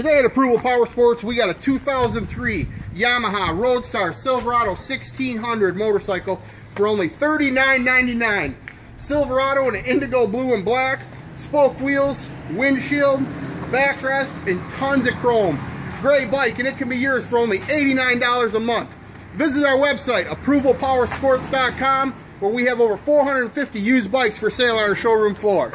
Today at Approval Power Sports, we got a 2003 Yamaha Roadstar Silverado 1600 motorcycle for only $39.99. Silverado in an indigo blue and black, spoke wheels, windshield, backrest, and tons of chrome. Great bike, and it can be yours for only $89 a month. Visit our website, approvalpowersports.com, where we have over 450 used bikes for sale on our showroom floor.